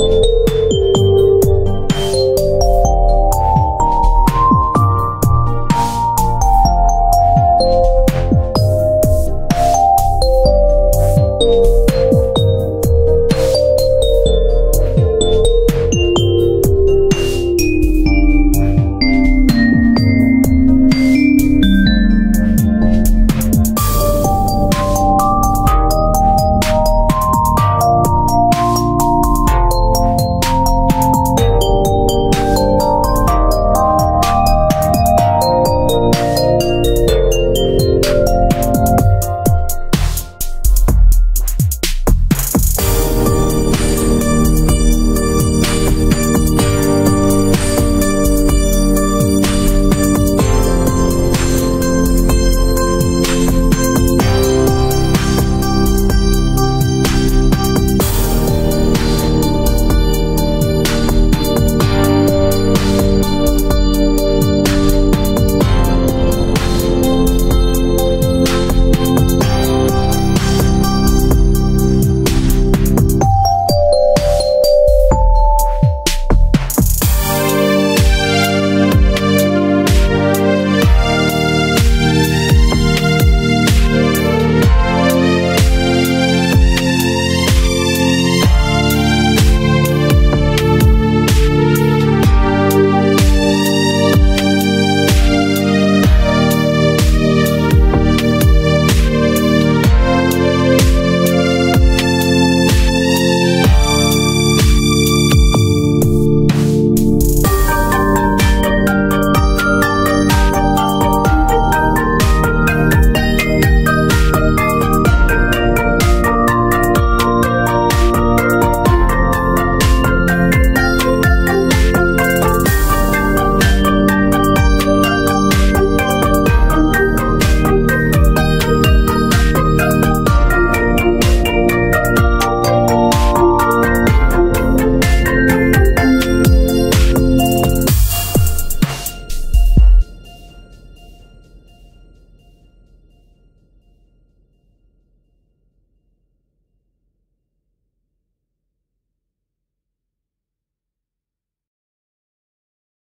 you